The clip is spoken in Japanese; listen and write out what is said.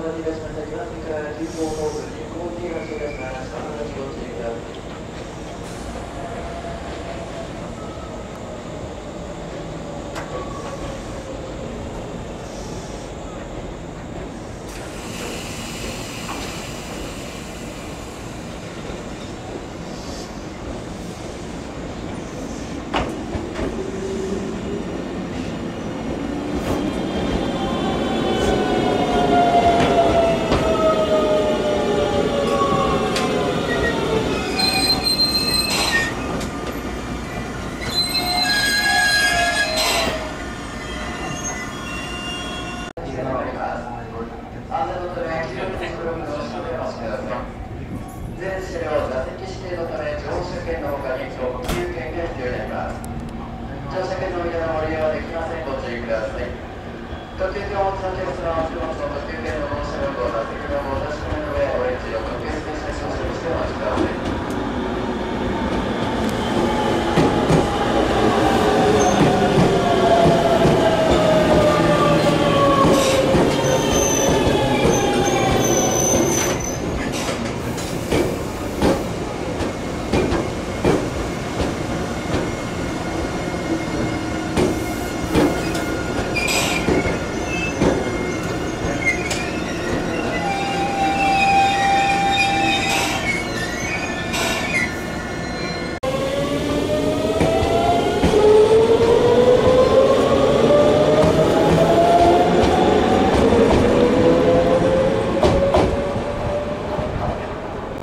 待ちいたしました。2番線から急行ホーム、人工停が到着します。まもなくご注意ください。全車両座席指定のため乗車券の他に特急券が必要になります。乗車券のみでの利用はできませんご注意ください特急券のお客様はお手持ちの特急券の納車番号座席